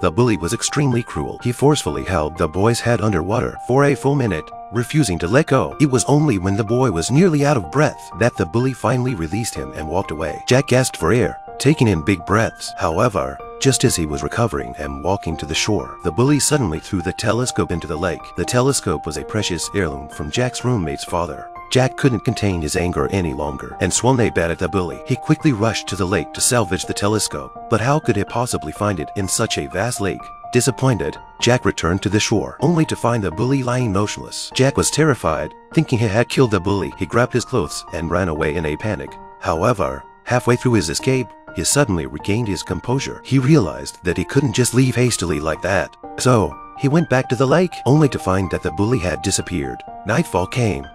The bully was extremely cruel. He forcefully held the boy's head underwater for a full minute, refusing to let go. It was only when the boy was nearly out of breath that the bully finally released him and walked away. Jack gasped for air, taking in big breaths. However, just as he was recovering and walking to the shore, the bully suddenly threw the telescope into the lake. The telescope was a precious heirloom from Jack's roommate's father. Jack couldn't contain his anger any longer and swung a bat at the bully. He quickly rushed to the lake to salvage the telescope, but how could he possibly find it in such a vast lake? Disappointed, Jack returned to the shore, only to find the bully lying motionless. Jack was terrified, thinking he had killed the bully. He grabbed his clothes and ran away in a panic. However, halfway through his escape, he suddenly regained his composure. He realized that he couldn't just leave hastily like that. So, he went back to the lake, only to find that the bully had disappeared. Nightfall came,